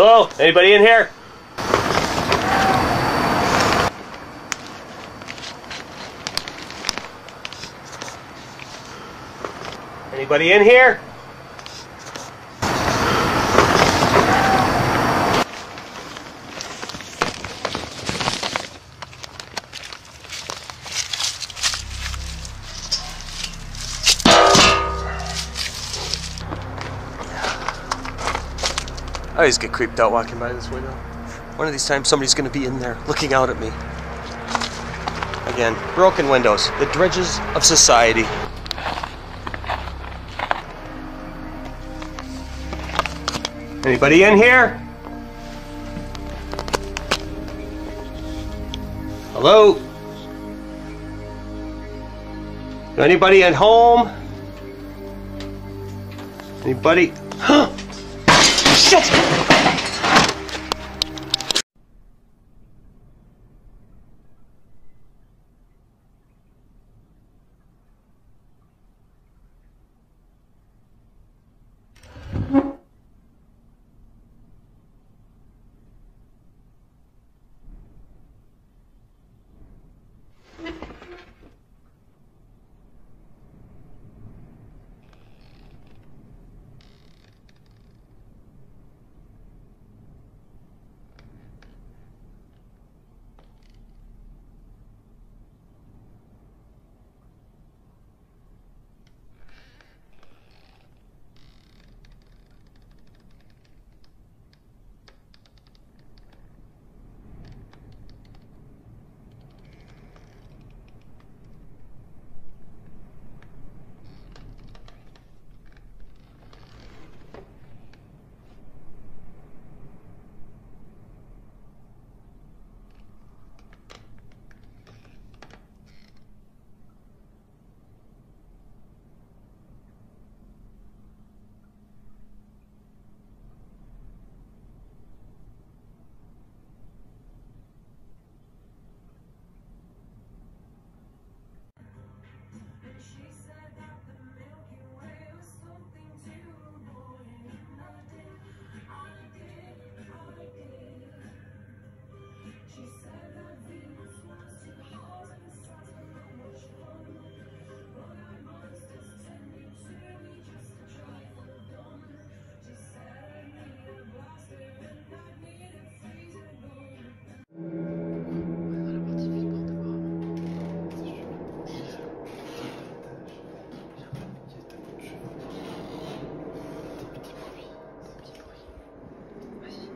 Hello? Anybody in here? Anybody in here? Always get creeped out walking by this window. One of these times somebody's gonna be in there looking out at me. Again, broken windows, the dredges of society. Anybody in here? Hello? Anybody at home? Anybody? Shit!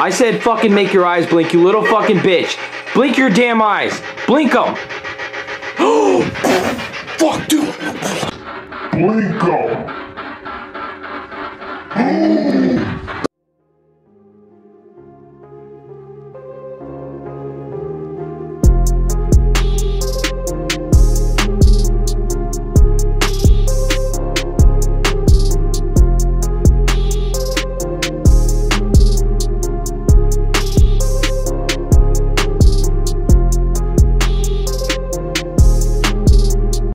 I said fucking make your eyes blink, you little fucking bitch. Blink your damn eyes. Blink them. Fuck, dude. Blinko!